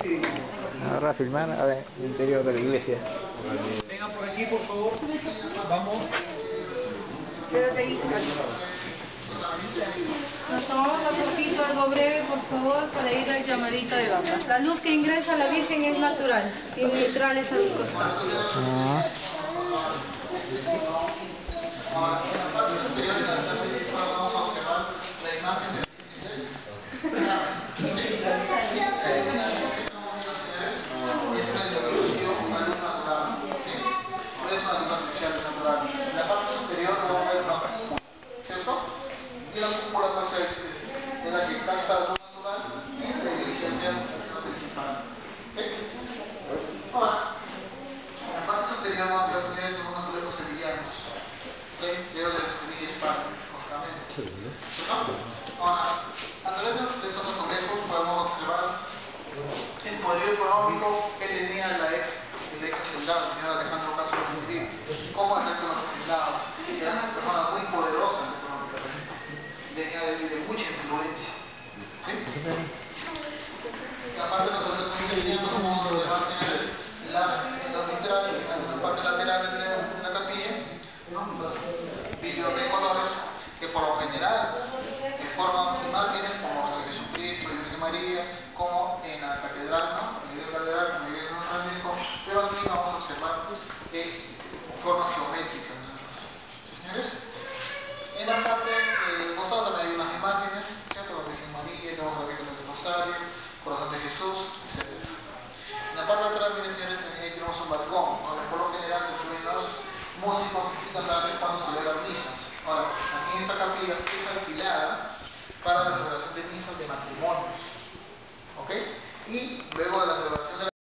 Ahora a filmar a ver, el interior de la iglesia. Vengan por aquí, por favor. Vamos. Quédate ahí. Nos tomamos la fotito, algo breve, por favor, para ir al llamadito de vacas. La luz que ingresa a la Virgen es natural, tiene vitrales a los costados. Ah, Ahora, en la parte superior de la tabla principal vamos a observar la imagen de es una iluminación, una luz natural, ¿sí? No es una luz artificial, es natural. En la parte superior vamos a ver una cúpula, ¿cierto? Y la cúpula va a ser de la que capta la luz natural y la diligencia principal. Ahora, en la parte superior vamos a tener unos azulejos sevillanos. ¿Ok? Veo de España, lógicamente. ¿Cierto? Ahora, a través de estos azulejos podemos observar el poderío económico que tenía la ex, el ex hacendado, el señor Alejandro Castro como el resto Y aparte nosotros teníamos como observar señores, las, las vitrales que están en la parte lateral de la, de la capilla, los vídeos de colores que por lo general eh, forman imágenes como de Jesucristo y Virgen María, como en la catedral, ¿no? En la iglesia catedral, en la iglesia de San Francisco, pero aquí vamos a observar eh, formas geométricas. ¿Sí, señores? En la parte eh, costado también hay unas imágenes, ¿cierto? La Virgen María, tenemos la Virgen del Rosario, Corazón de Jesús, etc. En la parte de atrás, miren señores, ahí tenemos un balcón, donde por lo general se suben los músicos y cantantes cuando celebran misas. Ahora, aquí en esta capilla es alquilada para la celebración de misas de matrimonios. ¿Ok? Y luego de